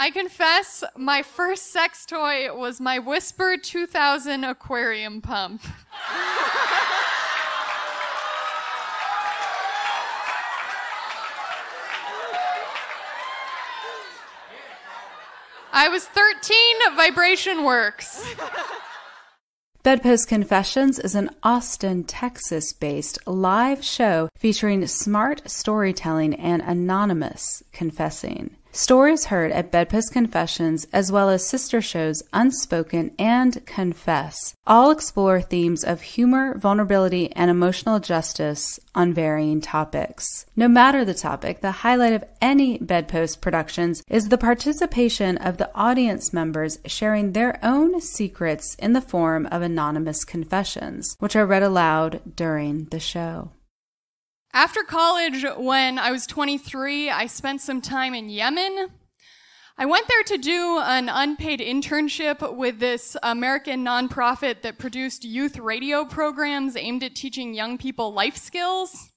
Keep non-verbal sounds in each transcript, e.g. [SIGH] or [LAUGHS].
I confess, my first sex toy was my Whisper 2000 aquarium pump. [LAUGHS] I was 13, vibration works. [LAUGHS] Bedpost Confessions is an Austin, Texas based live show featuring smart storytelling and anonymous confessing. Stories heard at Bedpost Confessions, as well as sister shows Unspoken and Confess, all explore themes of humor, vulnerability, and emotional justice on varying topics. No matter the topic, the highlight of any Bedpost productions is the participation of the audience members sharing their own secrets in the form of anonymous confessions, which are read aloud during the show. After college, when I was 23, I spent some time in Yemen. I went there to do an unpaid internship with this American nonprofit that produced youth radio programs aimed at teaching young people life skills.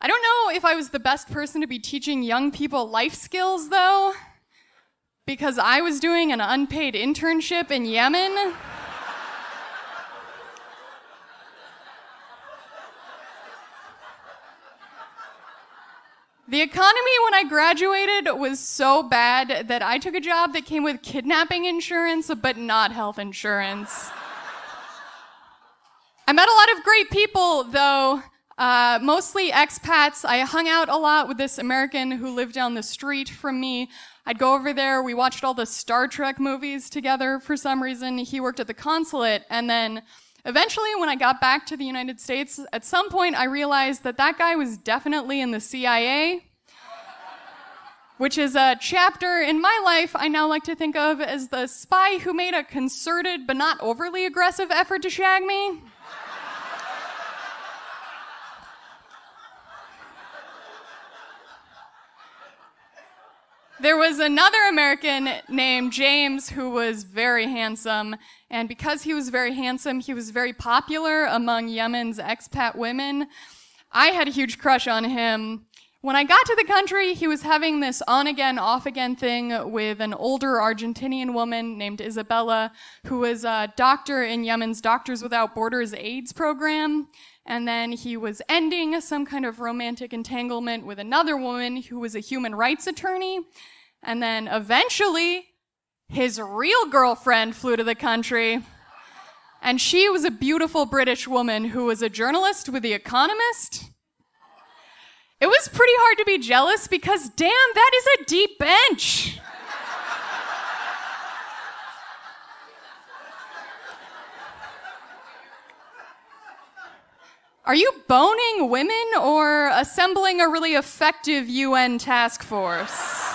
I don't know if I was the best person to be teaching young people life skills, though, because I was doing an unpaid internship in Yemen. The economy when I graduated was so bad that I took a job that came with kidnapping insurance, but not health insurance. I met a lot of great people, though, uh, mostly expats. I hung out a lot with this American who lived down the street from me. I'd go over there. We watched all the Star Trek movies together for some reason. He worked at the consulate, and then Eventually, when I got back to the United States, at some point I realized that that guy was definitely in the CIA, which is a chapter in my life I now like to think of as the spy who made a concerted but not overly aggressive effort to shag me. There was another American named James who was very handsome, and because he was very handsome, he was very popular among Yemen's expat women. I had a huge crush on him. When I got to the country, he was having this on again, off again thing with an older Argentinian woman named Isabella, who was a doctor in Yemen's Doctors Without Borders AIDS program. And then he was ending some kind of romantic entanglement with another woman who was a human rights attorney. And then eventually, his real girlfriend flew to the country. And she was a beautiful British woman who was a journalist with The Economist. It was pretty hard to be jealous because, damn, that is a deep bench. Are you boning women or assembling a really effective UN task force?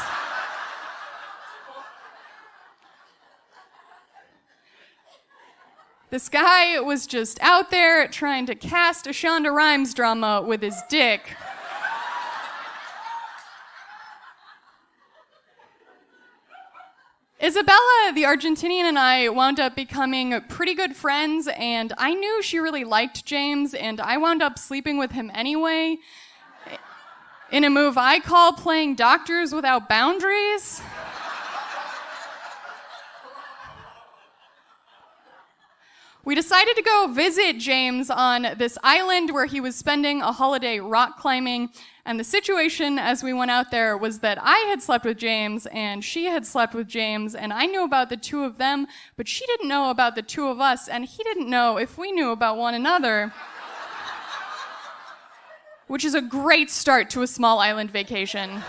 This guy was just out there trying to cast a Shonda Rhimes drama with his dick. Isabella, the Argentinian, and I wound up becoming pretty good friends, and I knew she really liked James, and I wound up sleeping with him anyway. In a move I call playing Doctors Without Boundaries. We decided to go visit James on this island where he was spending a holiday rock climbing. And the situation as we went out there was that I had slept with James and she had slept with James and I knew about the two of them, but she didn't know about the two of us and he didn't know if we knew about one another. [LAUGHS] Which is a great start to a small island vacation.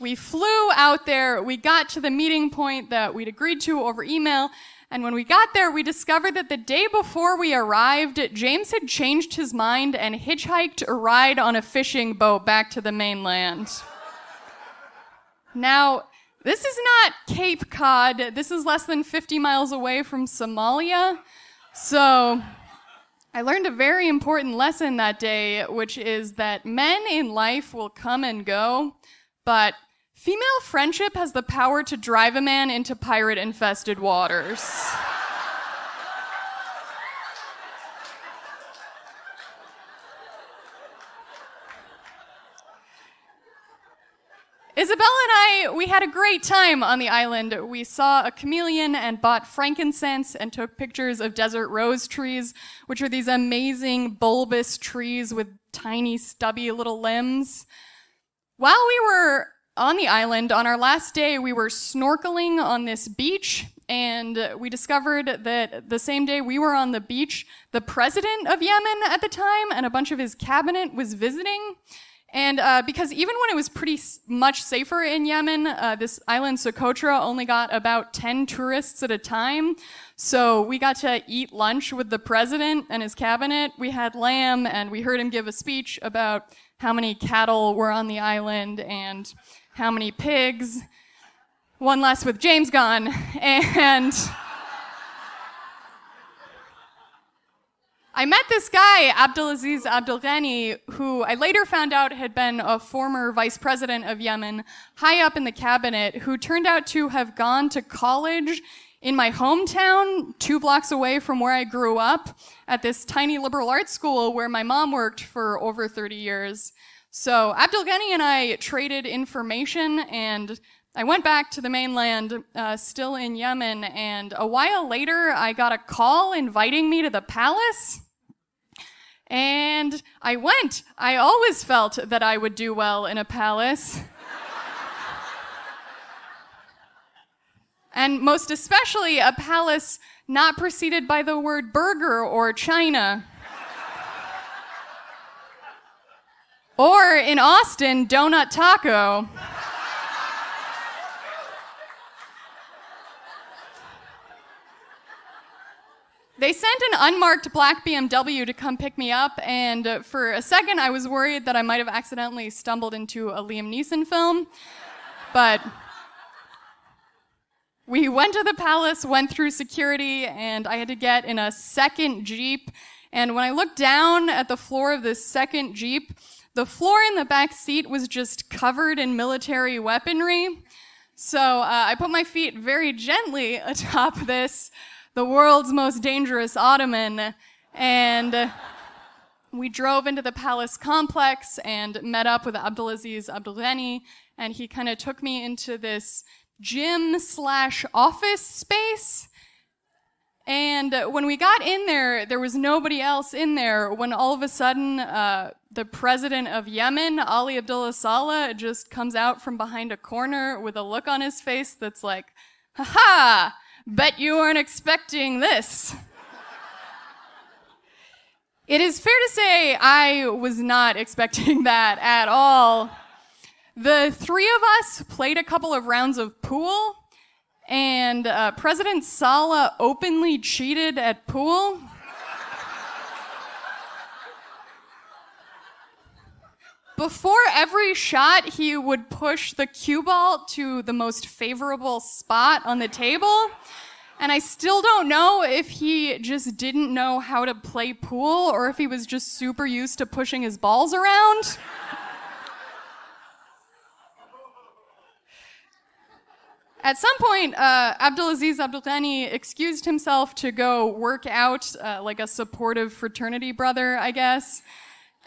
We flew out there, we got to the meeting point that we'd agreed to over email, and when we got there, we discovered that the day before we arrived, James had changed his mind and hitchhiked a ride on a fishing boat back to the mainland. Now, this is not Cape Cod. This is less than 50 miles away from Somalia. So, I learned a very important lesson that day, which is that men in life will come and go, but female friendship has the power to drive a man into pirate infested waters. Isabella and I, we had a great time on the island. We saw a chameleon and bought frankincense and took pictures of desert rose trees, which are these amazing bulbous trees with tiny stubby little limbs. While we were on the island, on our last day, we were snorkeling on this beach and we discovered that the same day we were on the beach, the president of Yemen at the time and a bunch of his cabinet was visiting. And uh, because even when it was pretty much safer in Yemen, uh, this island Socotra only got about 10 tourists at a time. So we got to eat lunch with the president and his cabinet. We had lamb and we heard him give a speech about how many cattle were on the island and how many pigs one less with James gone, and I met this guy, Abdulaziz Abdulghani, who I later found out had been a former vice president of Yemen, high up in the cabinet, who turned out to have gone to college in my hometown, two blocks away from where I grew up, at this tiny liberal arts school where my mom worked for over 30 years. So Abdulghani and I traded information and I went back to the mainland, uh, still in Yemen, and a while later, I got a call inviting me to the palace. And I went. I always felt that I would do well in a palace. [LAUGHS] and most especially a palace not preceded by the word burger or China. Or in Austin, donut taco. They sent an unmarked black BMW to come pick me up, and for a second I was worried that I might have accidentally stumbled into a Liam Neeson film. But we went to the palace, went through security, and I had to get in a second Jeep. And when I looked down at the floor of this second Jeep, the floor in the back seat was just covered in military weaponry. So uh, I put my feet very gently [LAUGHS] atop this the world's most dangerous Ottoman. And we drove into the palace complex and met up with Abdulaziz Abdulghani. And he kind of took me into this gym slash office space. And when we got in there, there was nobody else in there when all of a sudden, uh, the president of Yemen, Ali Abdullah Saleh, just comes out from behind a corner with a look on his face that's like, ha ha, Bet you weren't expecting this. it is fair to say I was not expecting [LAUGHS] that at all. The three of us played a couple of rounds of pool, and uh, President Saleh openly cheated at pool. Before every shot, he would push the cue ball to the most favorable spot on the table. And I still don't know if he just didn't know how to play pool or if he was just super used to pushing his balls around. At some point, uh, Abdulaziz Abdulghani excused himself to go work out uh, like a supportive fraternity brother, I guess.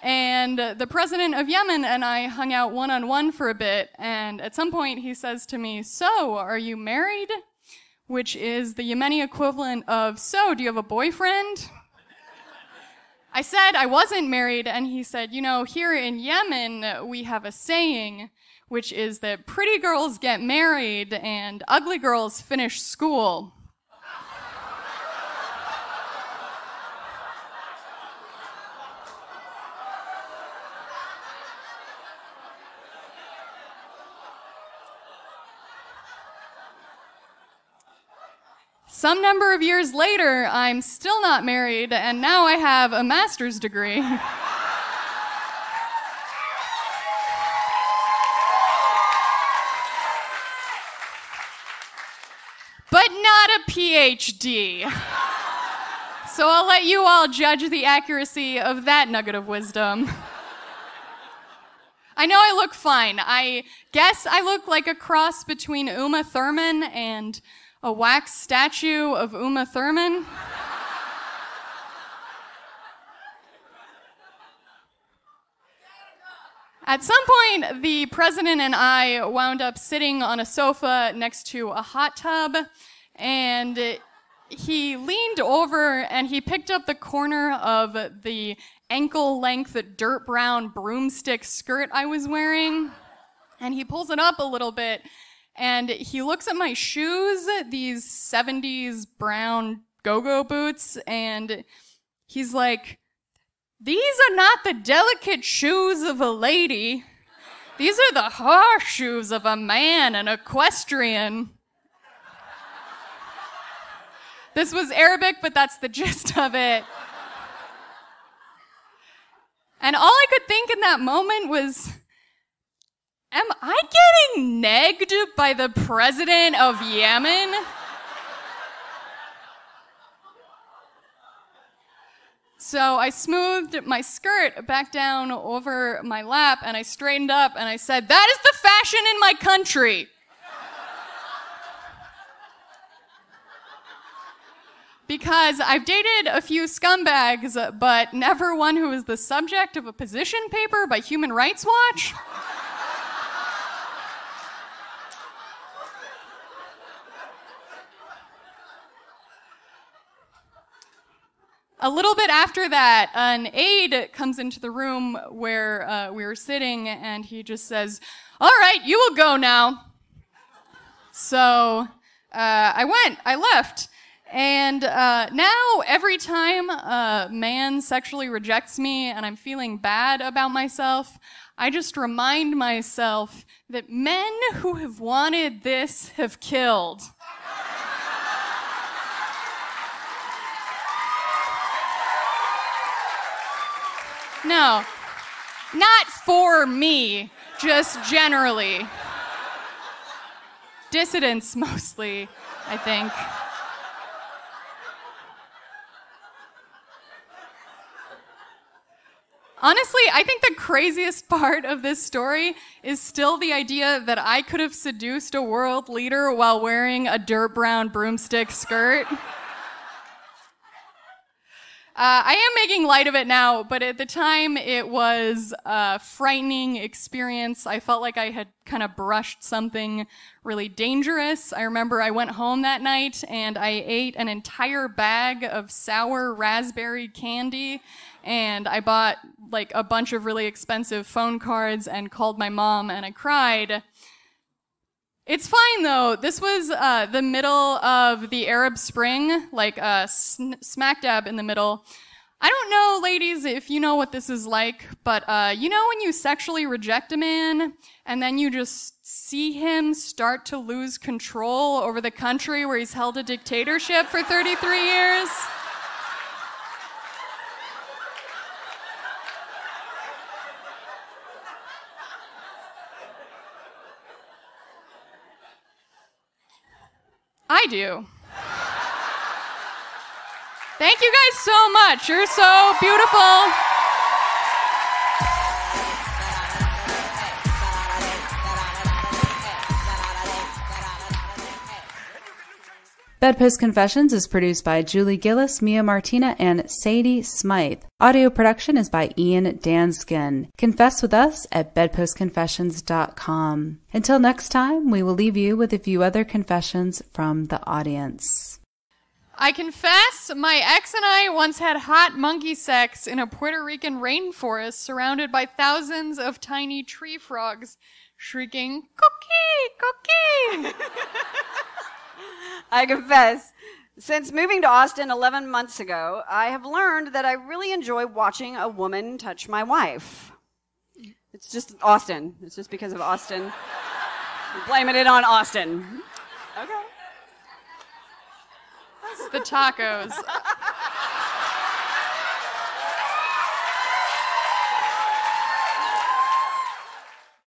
And the president of Yemen and I hung out one on one for a bit. And at some point, he says to me, So, are you married? Which is the Yemeni equivalent of, So, do you have a boyfriend? I said I wasn't married, and he said, You know, here in Yemen, we have a saying, which is that pretty girls get married and ugly girls finish school. Some number of years later, I'm still not married, and now I have a master's degree. [LAUGHS] PhD. So I'll let you all judge the accuracy of that nugget of wisdom. I know I look fine. I guess I look like a cross between Uma Thurman and a wax statue of Uma Thurman. At some point, the president and I wound up sitting on a sofa next to a hot tub, and he leaned over and he picked up the corner of the ankle length dirt brown broomstick skirt I was wearing, and he pulls it up a little bit, and he looks at my shoes, these 70s brown go-go boots, and he's like, these are not the delicate shoes of a lady. These are the harsh shoes of a man, an equestrian. This was Arabic, but that's the gist of it. And all I could think in that moment was, am I getting negged by the president of Yemen? So I smoothed my skirt back down over my lap and I straightened up and I said, that is the fashion in my country. Because I've dated a few scumbags, but never one who was the subject of a position paper by Human Rights Watch. a little bit after that, an aide comes into the room where uh, we were sitting, and he just says, "All right, you will go now." So uh, I went. I left. And uh, now, every time a man sexually rejects me and I'm feeling bad about myself, I just remind myself that men who have wanted this have killed. No, not for me, just generally. Dissidents mostly, I think. Honestly, I think the craziest [LAUGHS] part of this story is still the idea that I could have seduced a world leader while wearing a dirt brown broomstick skirt. [LAUGHS] Uh, I am making light of it now, but at the time it was a frightening experience. I felt like I had kind of brushed something really dangerous. I remember I went home that night and I ate an entire bag of sour raspberry candy and I bought like a bunch of really expensive phone cards and called my mom and I cried. It's fine though. This was uh, the middle of the Arab Spring, like uh, smack dab in the middle. I don't know, ladies, if you know what this is like, but uh, you know when you sexually reject a man and then you just see him start to lose control over the country where he's held a dictatorship for 33 years? I do. Thank you guys so much. You're so beautiful. Bedpost Confessions is produced by Julie Gillis, Mia Martina, and Sadie Smythe. Audio production is by Ian Danskin. Confess with us at bedpostconfessions.com. Until next time, we will leave you with a few other confessions from the audience. I confess, my ex and I once had hot monkey sex in a Puerto Rican rainforest surrounded by thousands of tiny tree frogs shrieking, cookie, cookie. [LAUGHS] I confess, since moving to Austin 11 months ago, I have learned that I really enjoy watching a woman touch my wife. It's just Austin. It's just because of Austin. I'm blaming it on Austin. Okay. It's the tacos.